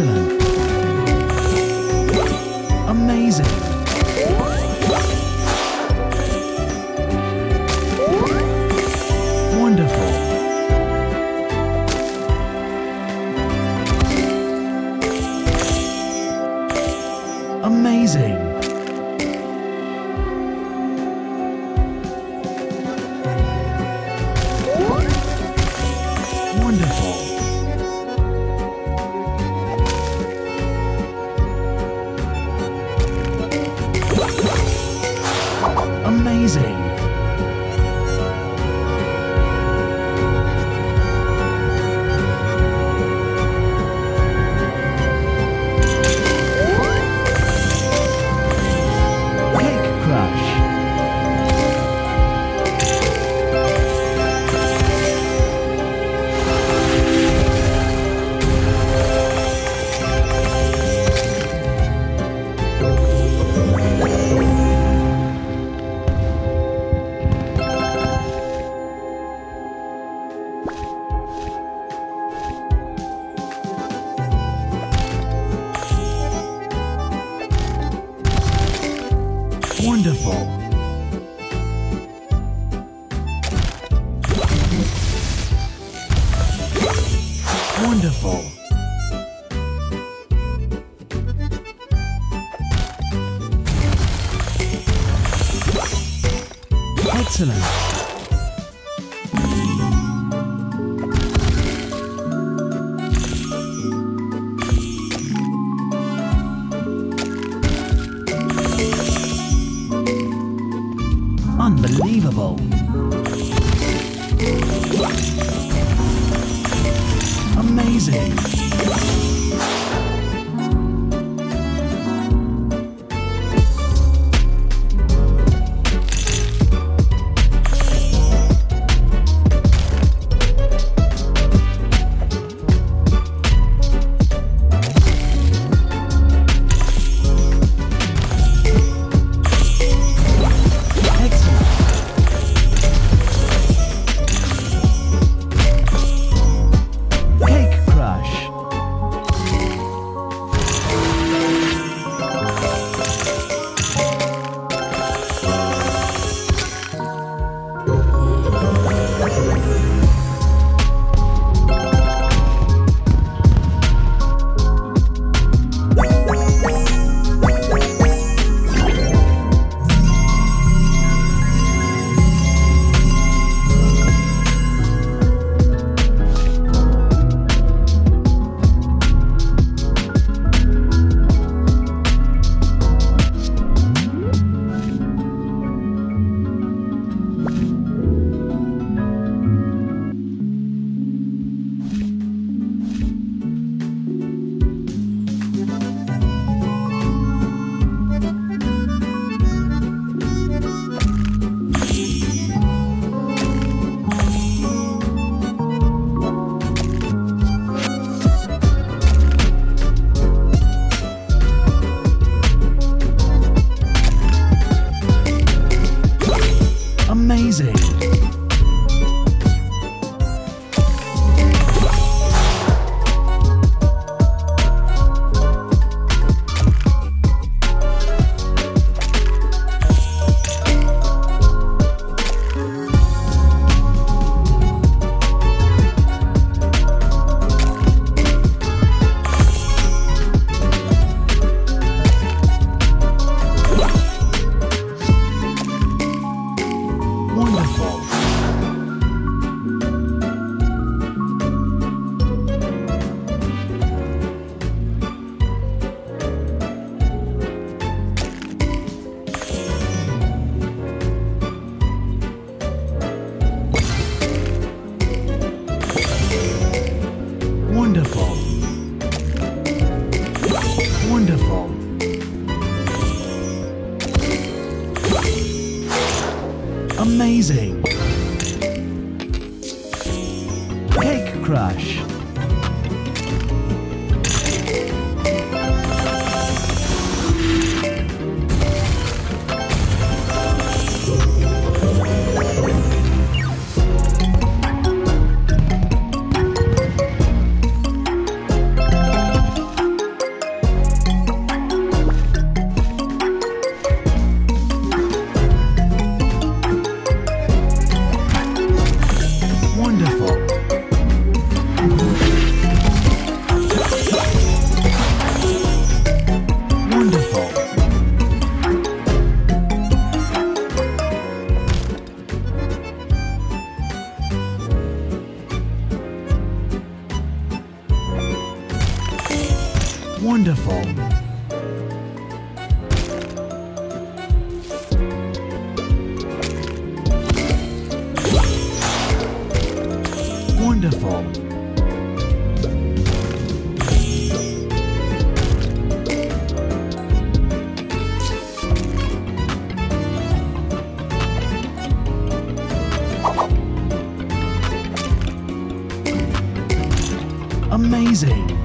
Excellent. Wonderful. Amazing. Amazing. Amazing. Cake Crush. Wonderful. Wonderful. Amazing.